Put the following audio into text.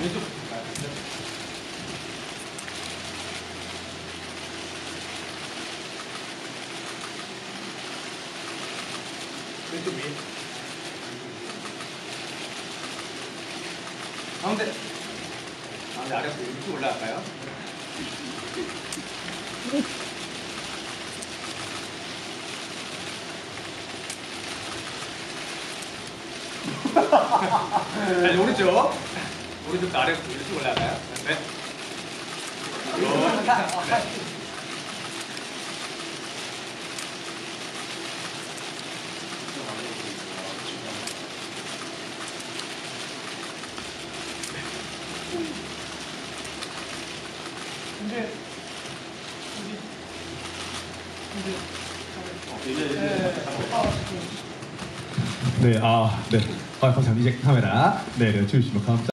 왼쪽 왼쪽 위에 가운데 가운데 아래서 이렇게 올라갈까요? 아니 오른쪽 오른쪽 아래로 이렇게 올라가요? 네. 이렇게. 네. 근데 네, 아, 네. 아, 감사합니다. 이제 카메라. 네, 네, 주시면 감사합니다.